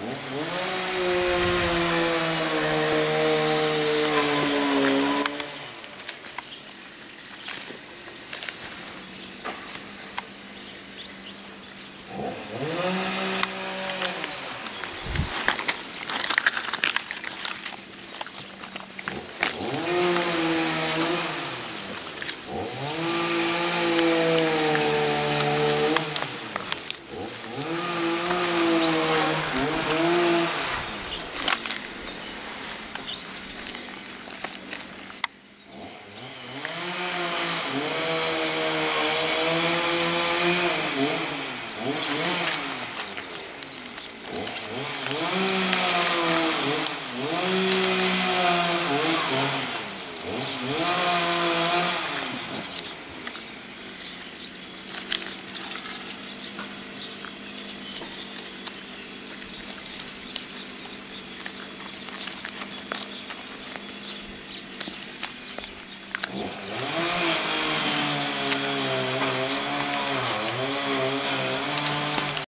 Uhum. 오.